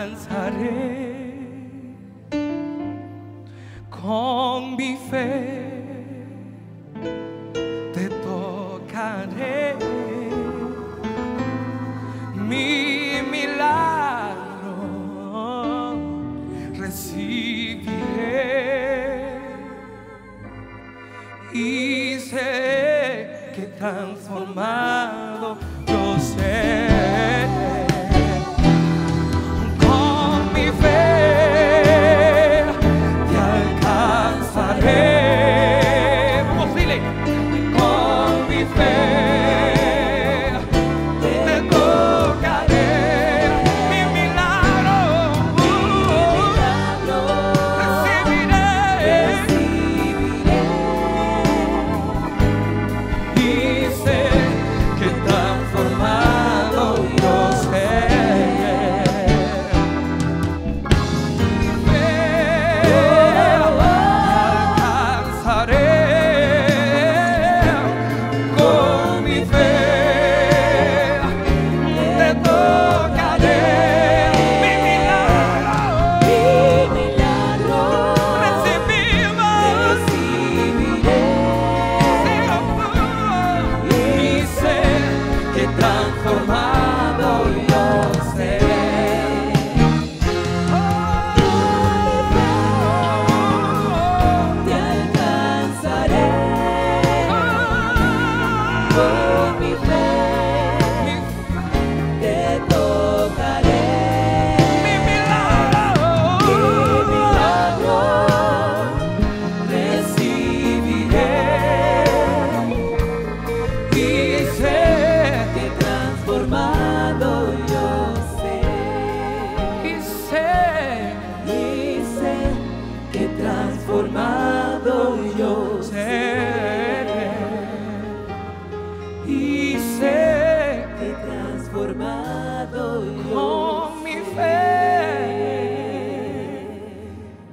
alcanzaré con mi fe. Te tocaré mi milagro. Recibiré y sé que transformado fail. colmado con mi fe,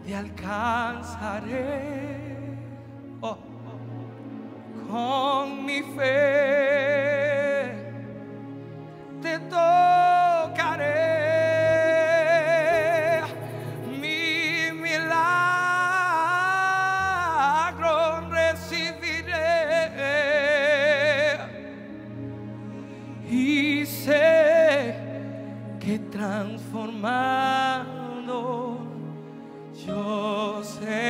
te alcanzaré. Oh, oh, oh. con mi fe. que transformado yo sé.